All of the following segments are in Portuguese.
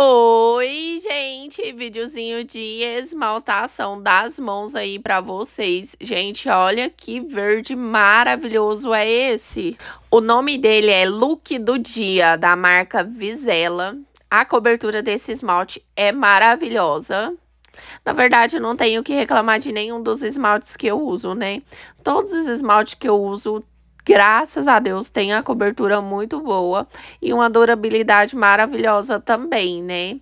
Oi, gente, videozinho de esmaltação das mãos aí pra vocês. Gente, olha que verde maravilhoso é esse. O nome dele é Look do Dia, da marca Visela. A cobertura desse esmalte é maravilhosa. Na verdade, eu não tenho que reclamar de nenhum dos esmaltes que eu uso, né? Todos os esmaltes que eu uso graças a Deus, tem a cobertura muito boa e uma durabilidade maravilhosa também, né?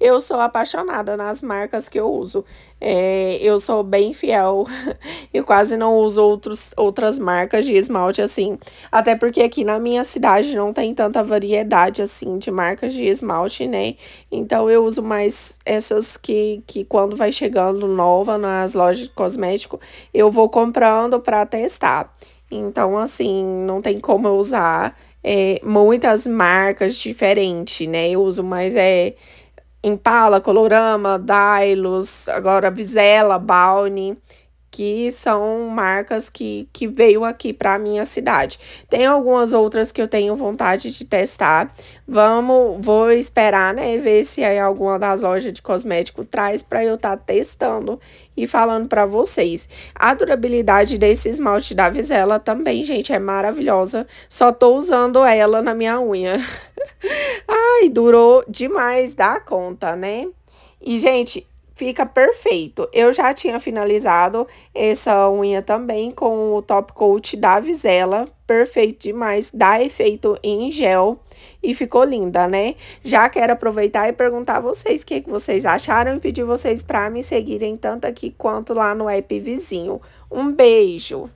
Eu sou apaixonada nas marcas que eu uso. É, eu sou bem fiel. eu quase não uso outros, outras marcas de esmalte assim. Até porque aqui na minha cidade não tem tanta variedade assim de marcas de esmalte, né? Então eu uso mais essas que, que quando vai chegando nova nas lojas de cosmético, eu vou comprando para testar. Então, assim, não tem como eu usar é, muitas marcas diferentes, né? Eu uso mais é Impala, Colorama, Dylos, agora Visela, Balne que são marcas que, que veio aqui para minha cidade. Tem algumas outras que eu tenho vontade de testar. Vamos, vou esperar, né, ver se aí alguma das lojas de cosmético traz para eu estar tá testando e falando para vocês. A durabilidade desse esmalte da Visela também, gente, é maravilhosa. Só tô usando ela na minha unha. Ai, durou demais da conta, né? E, gente, fica perfeito. Eu já tinha finalizado essa unha também com o top coat da Visela, perfeito demais, dá efeito em gel e ficou linda, né? Já quero aproveitar e perguntar a vocês o que, que vocês acharam e pedir vocês para me seguirem tanto aqui quanto lá no app vizinho. Um beijo!